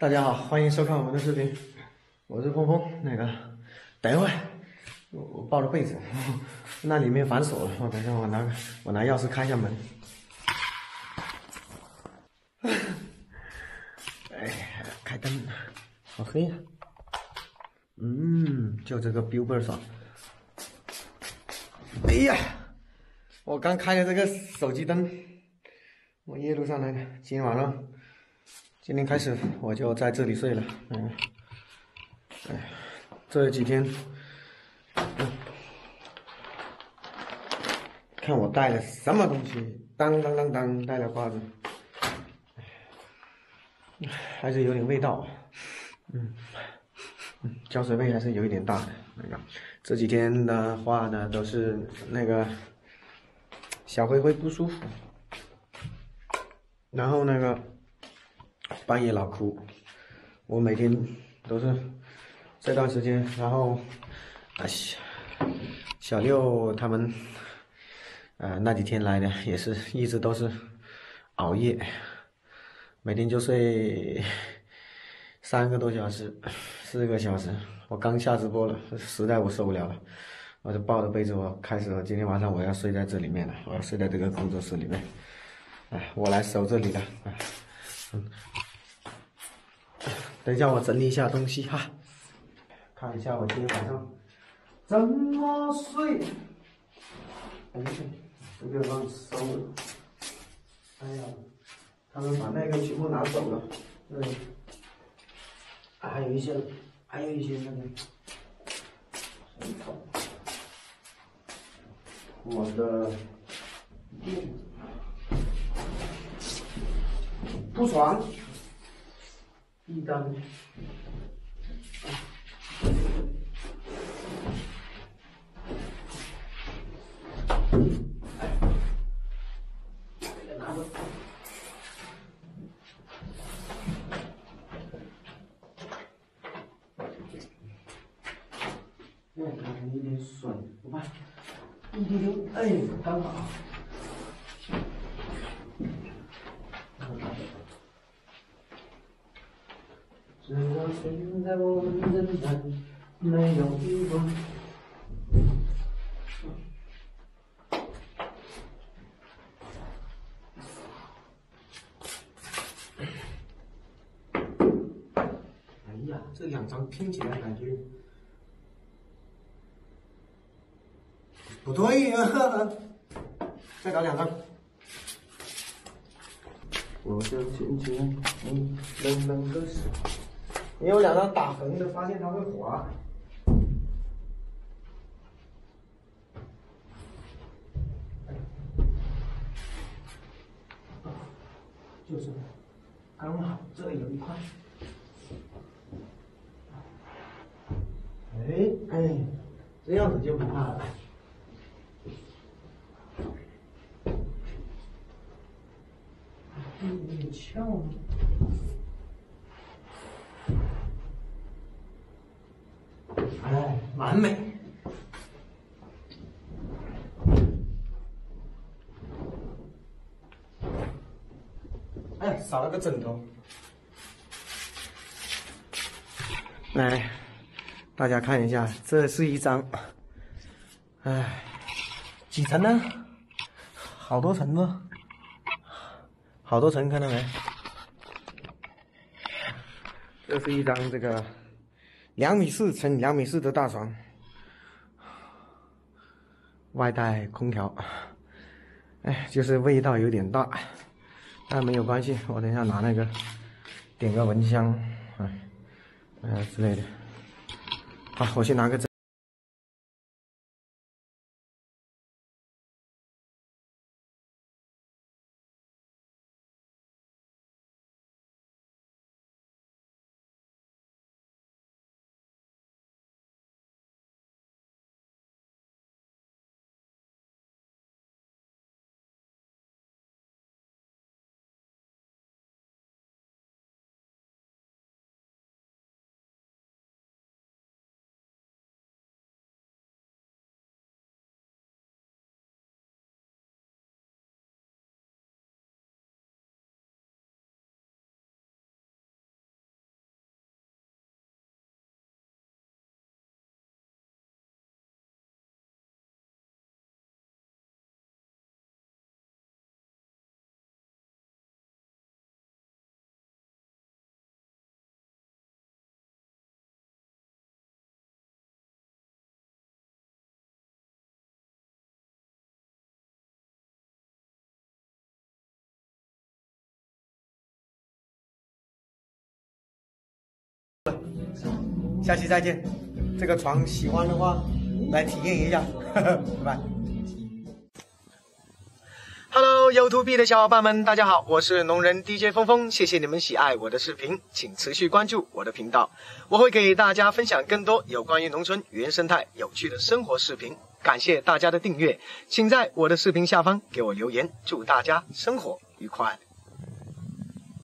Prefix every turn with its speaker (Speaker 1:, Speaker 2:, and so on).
Speaker 1: 大家好，欢迎收看我们的视频，我是峰峰。那个，等一会儿，我我抱着被子，那里面反锁了。我等一下，我拿，我拿钥匙开一下门。哎，开灯，好黑呀。嗯，就这个标倍爽。哎呀，我刚开的这个手机灯，我夜路上来的，今天晚上。今天开始我就在这里睡了，嗯，哎，这几天，看我带了什么东西，当当当当带了瓜子，还是有点味道，嗯，嗯，胶水味还是有一点大的，那个。这几天的话呢，都是那个小灰灰不舒服，然后那个。半夜老哭，我每天都是这段时间，然后，哎，小六他们，呃，那几天来的也是一直都是熬夜，每天就睡三个多小时，四个小时。我刚下直播了，实在我受不了了，我就抱着被子，我开始了。今天晚上我要睡在这里面了，我要睡在这个工作室里面，哎，我来守这里了，哎，嗯。等一下，我整理一下东西哈，看一下我今天晚上怎么睡。哎呀，这个忘收了。哎呀，他们把那个全部拿走了。对，还有一些，还有一些那个。我的铺床。一张。哎，看一点水，我把一丢丢，哎，刚好。只要现在我们仍然没有遗忘。哎呀，这两张拼起来感觉不对呀！再搞两张。我的亲亲，你冷冷的手。你有两张打横的，发现它会滑。就是，刚好这有一块。哎哎，这样子就不怕了。有点翘。完美。哎，少了个枕头。来，大家看一下，这是一张，哎，几层呢？好多层呢，好多层，看到没？这是一张这个。两米四乘两米四的大床，外带空调，哎，就是味道有点大，但没有关系，我等一下拿那个点个蚊香，哎，啊之类的。好，我去拿个。下期再见。这个床喜欢的话，来体验一下，拜拜。Hello YouTube 的小伙伴们，大家好，我是农人 DJ 峰峰，谢谢你们喜爱我的视频，请持续关注我的频道，我会给大家分享更多有关于农村原生态有趣的生活视频。感谢大家的订阅，请在我的视频下方给我留言，祝大家生活愉快。